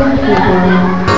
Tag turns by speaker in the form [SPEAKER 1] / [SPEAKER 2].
[SPEAKER 1] 恭喜成